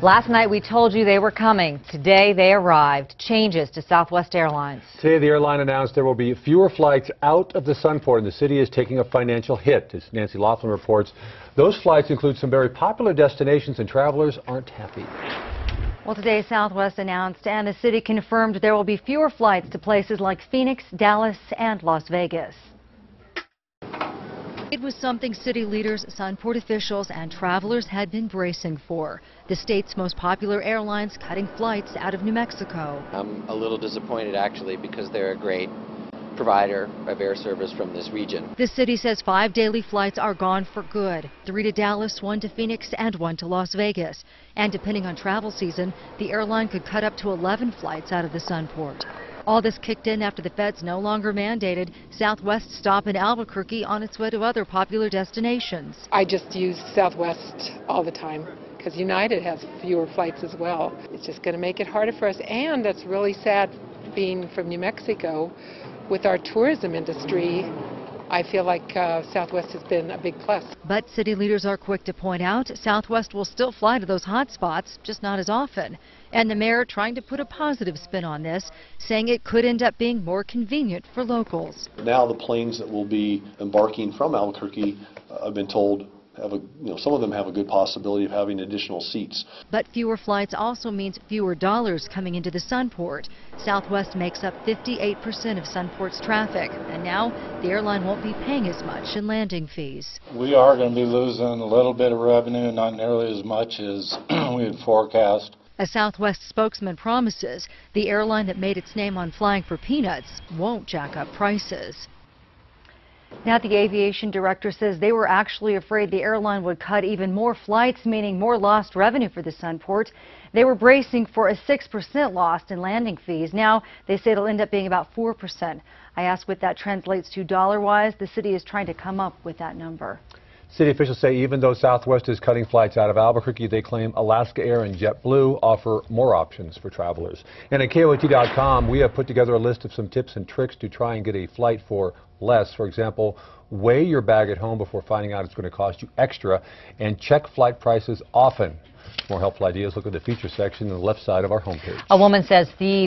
Last night we told you they were coming. Today they arrived. Changes to Southwest Airlines. Today the airline announced there will be fewer flights out of the Sunport and the city is taking a financial hit. As Nancy Laughlin reports, those flights include some very popular destinations and travelers aren't happy. Well, today Southwest announced and the city confirmed there will be fewer flights to places like Phoenix, Dallas, and Las Vegas. It was something city leaders, Sunport officials, and travelers had been bracing for. The state's most popular airlines cutting flights out of New Mexico. I'm a little disappointed actually because they're a great provider of air service from this region. The city says five daily flights are gone for good. Three to Dallas, one to Phoenix, and one to Las Vegas. And depending on travel season, the airline could cut up to 11 flights out of the Sunport. All this kicked in after the feds no longer mandated Southwest stop in Albuquerque on its way to other popular destinations. I just use Southwest all the time because United has fewer flights as well. It's just going to make it harder for us, and that's really sad being from New Mexico with our tourism industry. I feel like uh, Southwest has been a big plus. But city leaders are quick to point out Southwest will still fly to those hot spots, just not as often. And the mayor trying to put a positive spin on this, saying it could end up being more convenient for locals. Now the planes that will be embarking from Albuquerque, uh, I've been told, have a, you know, some of them have a good possibility of having additional seats. But fewer flights also means fewer dollars coming into the Sunport. Southwest makes up 58% of Sunport's traffic, and now the airline won't be paying as much in landing fees. We are going to be losing a little bit of revenue, not nearly as much as we had forecast. A Southwest spokesman promises the airline that made its name on flying for peanuts won't jack up prices. Now, the aviation director says they were actually afraid the airline would cut even more flights, meaning more lost revenue for the Sunport. They were bracing for a 6% loss in landing fees. Now, they say it'll end up being about 4%. I asked what that translates to dollar-wise. The city is trying to come up with that number. City officials say even though Southwest is cutting flights out of Albuquerque, they claim Alaska Air and JetBlue offer more options for travelers. And at KOAT.com, we have put together a list of some tips and tricks to try and get a flight for less. For example, weigh your bag at home before finding out it's going to cost you extra, and check flight prices often. For more helpful ideas, look at the feature section on the left side of our homepage. A woman says thieves